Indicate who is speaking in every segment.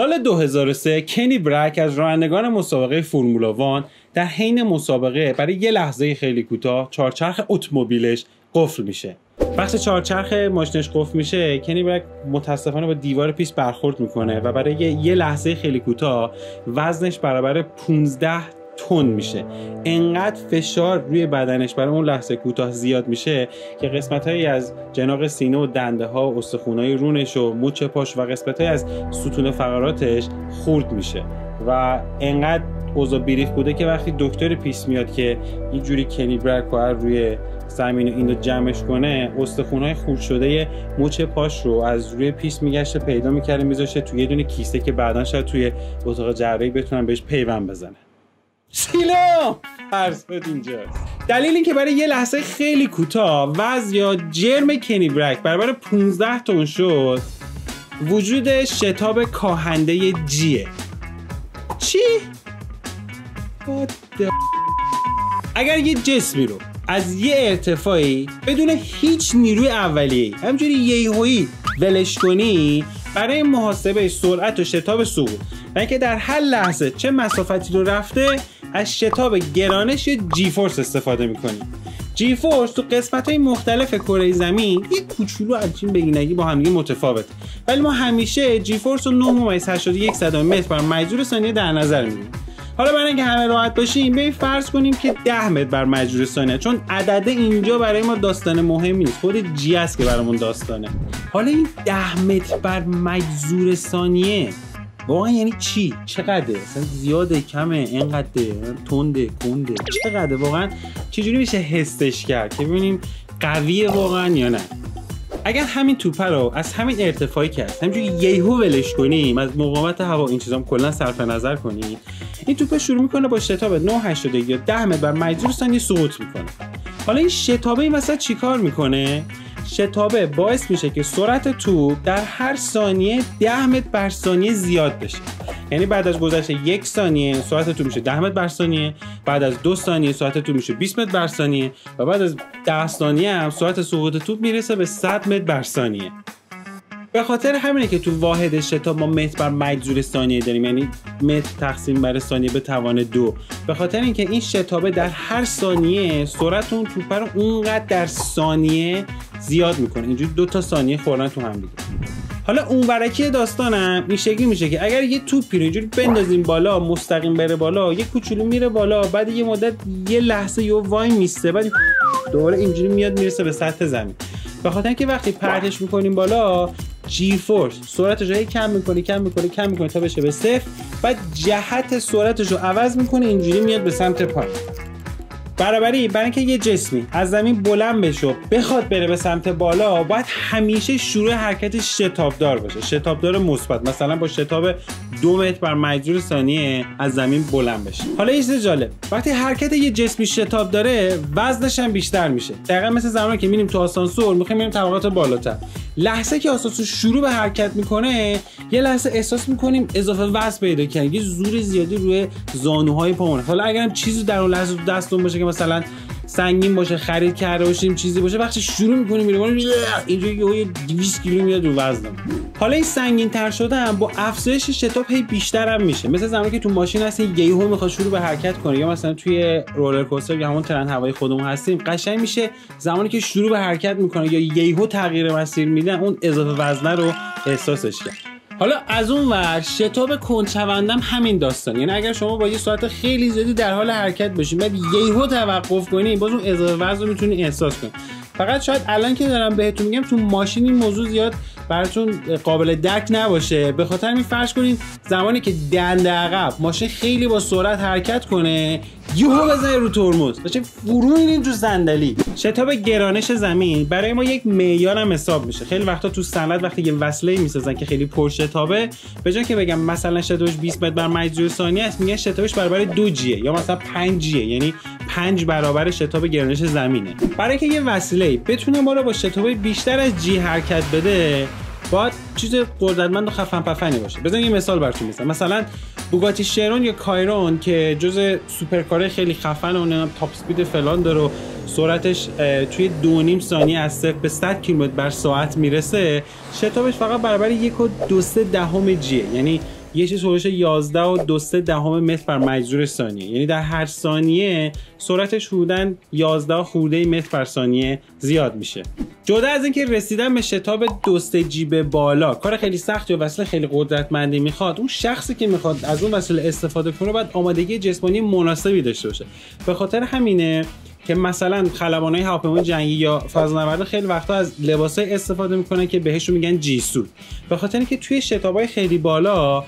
Speaker 1: سال 2003 کنی برک از رانندگان مسابقه فرمولا وان در حین مسابقه برای یه لحظه خیلی کوتاه چهارچرخ اتومبیلش قفل میشه. وقتی چهارچرخ ماشینش قفل میشه. کنی برک متاسفانه با دیوار پیش برخورد می‌کنه و برای یه لحظه خیلی کوتاه وزنش برابر 15 تون میشه. انقدر فشار روی بدنش برای اون لحظه کوتاه زیاد میشه که قسمت هایی از جناق سینه و دنده ها و استخونای رونش و مچ پاش و قسمت از ستون فقراتش خورد میشه. و انقدر اوضاع بیریخ بوده که وقتی دکتر پیش میاد که یه جوری کنی برک روی زمین اینو جمعش کنه استخونهای خورد شده مچ پاش رو از روی پیس میگشته پیدا می‌کرده میذاشه توی یه دونه کیسه که بعدا شاید توی اتاق جراحی بتونن بهش پیوند بزنه سیلا فرض اینجاست دلیل این که برای یه لحظه خیلی کوتاه وز یا جرم کنی برک. برابر 15 تن شد. وجود شتاب کاهنده جیه. چی؟ اگر یه جسمی رو از یه ارتفاعی بدون هیچ نیروی اولیه همجوری یهویی ولش کنی برای محاسبه سرعت و شتاب سقوط. و اینکه در هر لحظه چه مسافتی رو رفته از شتاب گرانش یا جی فورس استفاده می‌کنیم. جی فورس تو قسمت های مختلف کره زمین یه کوچولو همچین بگینگی با همدیگه متفاوت ولی ما همیشه جی فورس رو 9.81 متر بر مجذور ثانیه در نظر می‌گیریم. حالا برای اینکه همه راحت باشیم بیایم فرض کنیم که 10 متر بر مجذور ثانیه چون عدد اینجا برای ما داستان مهمی نیست. خود جی است که برامون داستانه. حالا این 10 متر بر مجذور ثانیه واقعا یعنی چی؟ چقدر اصلا زیاده کمه اینقدر تنده کنده چقدر واقعا چجوری میشه حسش کرد که ببینیم قویه واقعا یا نه؟ اگر همین توپه رو از همین ارتفاعی که هست همینجوری یهو ولش کنیم از مقاومت هوا این چیزام کلا صرف نظر کنیم این توپه شروع می‌کنه با شتاب 980 یا 10 متر بر مجذور ثانیه سقوط می‌کنه. حالا این شتابه این وسط چیکار می‌کنه؟ شتابه باعث میشه که سرعت توپ در هر ثانیه 10 متر بر ثانیه زیاد بشه. یعنی بعد از گذشت یک ثانیه سرعت توپ میشه 10 متر بر ثانیه بعد از دو ثانیه سرعت توپ میشه 20 متر بر ثانیه و بعد از 10 ثانیه هم سرعت سقوط توپ می‌رسه به 100 متر بر ثانیه. به خاطر همینه که تو واحد شتاب ما متر بر مجذور ثانیه داریم. یعنی متر تقسیم بر ثانیه به توان دو. به خاطر اینکه این شتابه در هر ثانیه سرعت اون توپ رو اونقدر در ثانیه زیاد می‌کنه. اینجوری دو تا ثانیه خوردن تو هم دیگه. حالا اون ورکی داستانم این شکلی میشه که اگر یه توپی رو اینجوری بندازیم بالا مستقیم بره بالا یه کوچولو میره بالا بعد یه مدت یه لحظه یه وای میسته بعد دوباره اینجوری میاد می‌رسه به سطح زمین. به خاطر اینکه وقتی پرتش می‌کنیم بالا جی فورس سرعتش رو کم می‌کنه کم می‌کنه کم می‌کنه تا بشه به صفر. بعد جهت سرعتش رو عوض می‌کنه اینجوری میاد به سمت پایین. برابری برای اینکه یه جسمی از زمین بلند بشه بخواد بره به سمت بالا باید همیشه شروع حرکت شتابدار باشه. شتابدار مثبت. مثلا با شتاب دو متر بر مجذور ثانیه از زمین بلند بشه. حالا یه چیز جالب. وقتی حرکت یه جسمی شتاب داره وزنش هم بیشتر میشه. دقیقا مثل زمانی که میریم تو آسانسور می‌خوایم بریم طبقات بالاتر. لحظه که آسانسور شروع به حرکت می‌کنه یه لحظه احساس می‌کنیم اضافه وزن پیدا کردیم یه زور زیادی روی زانوهای پامون. حالا اگرم چیزی در اون لحظه دستون باشه که مثلا سنگین باشه خرید کرده باشیم چیزی باشه وقتی شروع می‌کنیم میریم اینجوری یه 200 کیلو میاد رو وزنم. حالا این سنگین تر شدن با افزایش شتاب هی بیشتر هم میشه. مثل زمانی که تو ماشین هستین یهو می‌خواد شروع به حرکت کنه. یا مثلا توی رولر کوستر یا همون ترن هوایی خودمون هستیم قشنگ میشه زمانی که شروع به حرکت می‌کنه یا یهو تغییر مسیر میدن اون اضافه وزنه رو احساسش کرد. حالا از اون ور شتاب کنچوندم همین داستان. یعنی اگر شما با یه ساعت خیلی زیادی در حال حرکت باشین بعد یهو توقف کنی باز اون اضافه وزن رو می‌تونی احساس کنی فقط شاید الان که دارم بهتون میگم تو ماشین این موضوع زیاد براتون قابل درک نباشه. به خاطر این فرض کنین زمانی که دنده عقب ماشین خیلی با سرعت حرکت کنه یهو بزنه رو ترمز. بچه فرو این تو صندلی؟ شتاب گرانش زمین. برای ما یک معیار هم حساب میشه. خیلی وقتا تو سند وقتی یه وصله می‌سازن که خیلی پر شتابه به جای که بگم مثلا شتابش 20 متر بر مجذور ثانیه است میگن شتابش برابر دو جیه یا مثلا 5 جیه. یعنی 5 برابر شتاب گرانش زمینه. برای که یه وسیله بتونه ما رو با شتاب بیشتر از جی حرکت بده باید چیز قدرتمند و خفن پفنی باشه. بزن یه مثال براتون می‌زنم مثلا بوگاتی شیرون یا کایرون که جز سوپرکاره خیلی خفن و تاپ سپید فلان داره و سرعتش توی دو نیم ثانیه از صفر به 100 کیلومتر بر ساعت می‌رسه شتابش فقط برابر یک و دو سه دهم جیه. یعنی یه چیز حدود 11 و 2 دهم متر بر مجذور ثانیه. یعنی در هر ثانیه سرعتش حدودا 11 خورده متر بر ثانیه زیاد میشه. جدا از اینکه رسیدن به شتاب دوست جیب بالا کار خیلی سختی و وسیله خیلی قدرتمندی می‌خواد اون شخصی که می‌خواد از اون وسیله استفاده کنه باید آمادگی جسمانی مناسبی داشته باشه. به خاطر همینه که مثلا های هواپیمای جنگی یا فضانورد خیلی وقتا از لباسای استفاده می‌کنن که بهشون میگن جیسود به خاطر اینکه توی شتابای خیلی بالا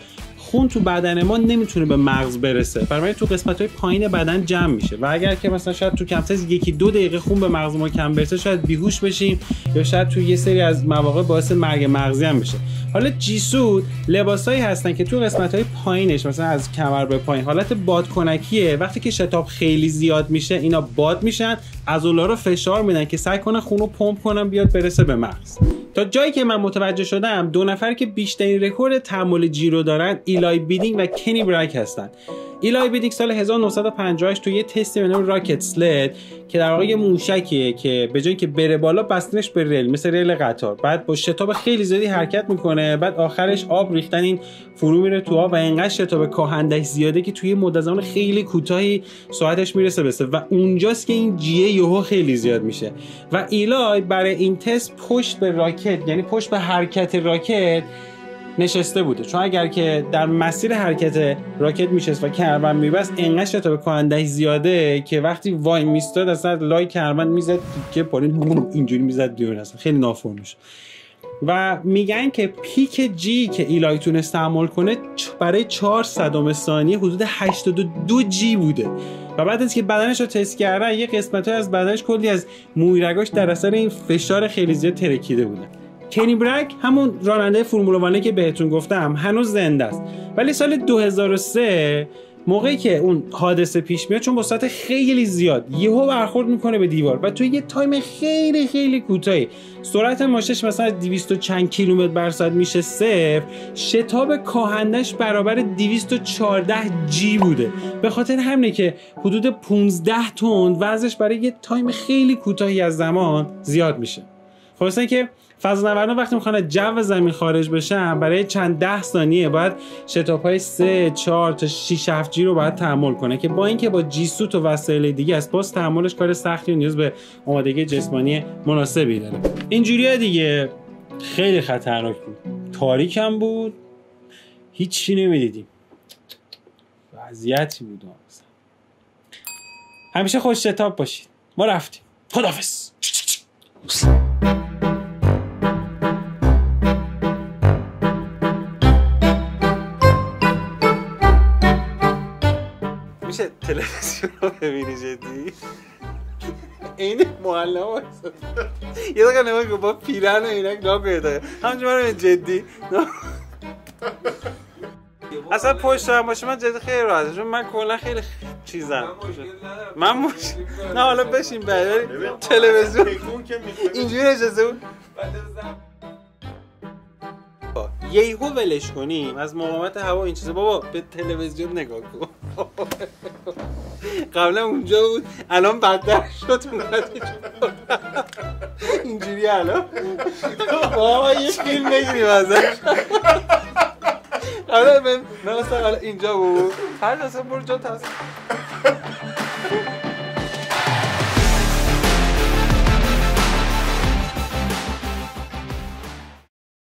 Speaker 1: خون تو بدن ما نمی‌تونه به مغز برسه. برای تو قسمت های پایین بدن جمع میشه. و اگر که مثلا شاید تو کمتر یکی دو دقیقه خون به مغز ما کم برسه شاید بیهوش بشیم یا شاید تو یه سری از مواقع باعث مرگ مغزی هم بشه. حالا جیسود لباسایی هستن که تو قسمت های پایینش مثلا از کمر به پایین حالت بادکنکیه. وقتی که شتاب خیلی زیاد میشه اینا باد میشن. از رو فشار میدن که سعی کنن خون رو پمپ کنن بیاد برسه به مغز. تا جایی که من متوجه شدم دو نفر که بیشترین رکورد تحمل G رو دارن ایلای بیدینگ و کنی برک هستن. ایلای بیدینگ سال 1958 تو یه تستی به نام rocket sled که در واقع یه موشکیه که به جایی که بره بالا بستنش به ریل مثل ریل قطار. بعد با شتاب خیلی زیادی حرکت می‌کنه بعد آخرش آب ریختن این فرو میره تو آب و اینقدر شتاب کاهندش زیاده که توی مدت زمان خیلی کوتاهی سرعتش می‌رسه بسه و اونجاست که این G ه یهو خیلی زیاد میشه. و ایلای برای این تست پشت به راکت یعنی پشت به حرکت راکت نشسته بوده. چون اگر که در مسیر حرکت راکت میشست و کمربند میبست انقدر شتاب کنندهی زیاده که وقتی وای میستاد اصلا لای کمربند می‌زد که پارین اینجوری می‌زد بیرون اصلا. خیلی ناجور میشه و میگن که peak G که ایلای تونست تحمل کنه برای 4 صدم ثانیه حدود 82 G بوده. و بعد از که بدنش رو تست کردن یه قسمت از بدنش کلی از مویرگاش در اثر این فشار خیلی زیاد ترکیده بوده. کنی برک همون راننده فرمول که بهتون گفتم هنوز زنده است. ولی سال 2003 موقعی که اون حادثه پیش میاد چون با ساعت خیلی زیاد یهو برخورد می‌کنه به دیوار و توی یه تایم خیلی خیلی کوتاهی. سرعت ماشش مثلا 200 چند کیلومتر بر ساعت میشه صفر. شتاب کاهندش برابر 214 جی بوده. به خاطر همینه که حدود 15 تند وزنش برای یه تایم خیلی کوتاهی از زمان زیاد میشه. خلاصه که فضانوردان وقتی می‌خوان جو زمین خارج بشن برای چند ده ثانیه باید شتاب های 3 4 تا 6 7 جی رو باید تحمل کنه که با اینکه با جیسوت و وسایل دیگه است باز تحملش کار سختی و نیاز به آمادگی جسمانی مناسبی داره. اینجوری دیگه. خیلی خطرناک بود. تاریک هم بود. هیچی نمی‌دیدیم. وضعیتی بود. همیشه خوش شتاب باشید. ما رفتیم. خدافز این معلم یه دقیقه نمایی که با پیرن و اینک لاگو داره همچون من جدی. اصلا پشت هم باشه من جدی خیلی راحته چون من کلا خیلی چیزم. من مشکل نه حالا بشین بعد تلویزیون اینجوری اجازه بود. یهو ولش کنیم از مقاومت هوا این چیزا. بابا به تلویزیون نگاه کن. قبلا اونجا بود. الان بدتر شد. اینجوری الان. بابا یه فیلم بگیریم ازش. آره من مثلا اینجا بود. هر دسته برو جا تصمیم